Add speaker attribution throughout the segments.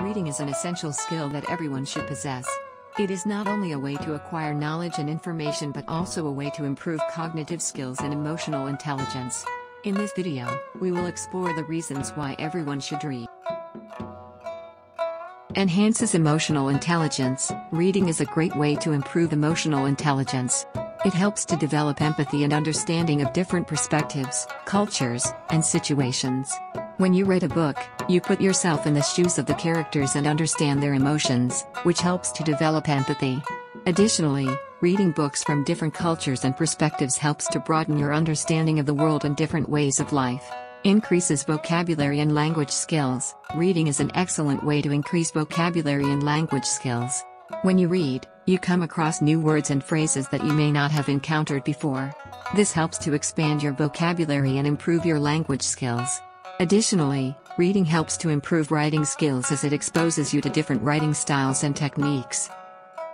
Speaker 1: Reading is an essential skill that everyone should possess. It is not only a way to acquire knowledge and information but also a way to improve cognitive skills and emotional intelligence. In this video, we will explore the reasons why everyone should read. Enhances emotional intelligence. Reading is a great way to improve emotional intelligence. It helps to develop empathy and understanding of different perspectives, cultures, and situations. When you read a book, you put yourself in the shoes of the characters and understand their emotions, which helps to develop empathy. Additionally, reading books from different cultures and perspectives helps to broaden your understanding of the world and different ways of life. Increases vocabulary and language skills. Reading is an excellent way to increase vocabulary and language skills. When you read, you come across new words and phrases that you may not have encountered before. This helps to expand your vocabulary and improve your language skills. Additionally, reading helps to improve writing skills as it exposes you to different writing styles and techniques.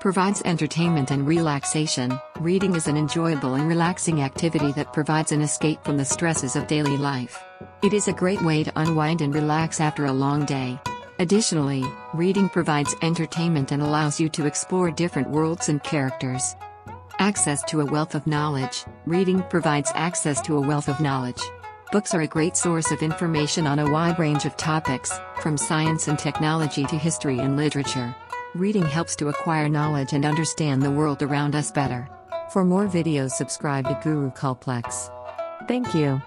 Speaker 1: Provides entertainment and relaxation. Reading is an enjoyable and relaxing activity that provides an escape from the stresses of daily life. It is a great way to unwind and relax after a long day. Additionally, reading provides entertainment and allows you to explore different worlds and characters. Access to a wealth of knowledge. Reading provides access to a wealth of knowledge. Books are a great source of information on a wide range of topics, from science and technology to history and literature. Reading helps to acquire knowledge and understand the world around us better. For more videos subscribe to Gurukulplex. Thank you.